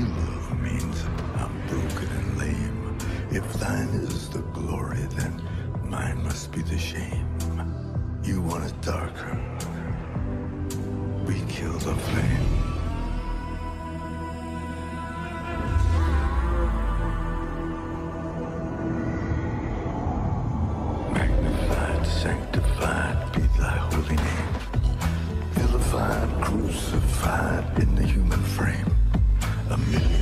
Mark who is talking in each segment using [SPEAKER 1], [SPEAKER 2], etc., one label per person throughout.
[SPEAKER 1] Love means I'm broken and lame. If thine is the glory, then mine must be the shame. You want it darker. We kill the flame. A million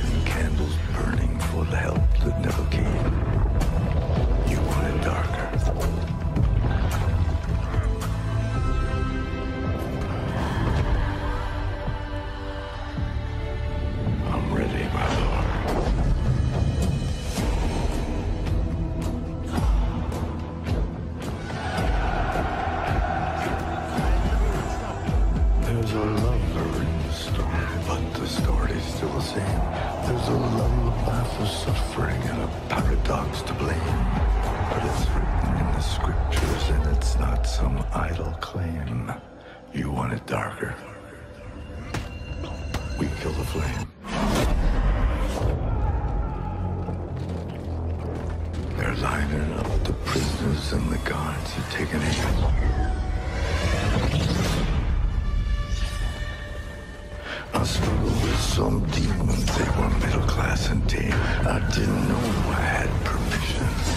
[SPEAKER 1] still the same. There's a lullaby for suffering and a paradox to blame. But it's written in the scriptures and it's not some idle claim. You want it darker. We kill the flame. They're lining up the prisoners and the guards are taking aim. some demons. They were middle class and tame. I didn't know I had permission.